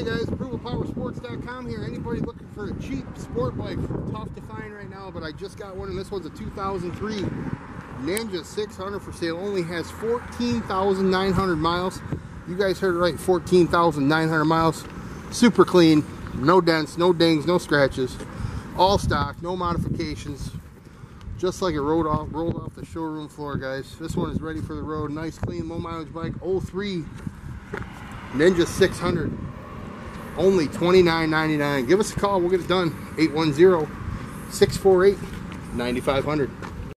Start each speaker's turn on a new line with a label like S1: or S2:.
S1: Hey guys, ApprovalPowerSports.com here. Anybody looking for a cheap sport bike? Tough to find right now, but I just got one, and this one's a 2003 Ninja 600 for sale. Only has 14,900 miles. You guys heard it right, 14,900 miles. Super clean, no dents, no dings, no scratches. All stock, no modifications. Just like it rolled off, rolled off the showroom floor, guys. This one is ready for the road. Nice, clean, low mileage bike. 03 Ninja 600. Only $29.99. Give us a call. We'll get it done. 810 648 9500.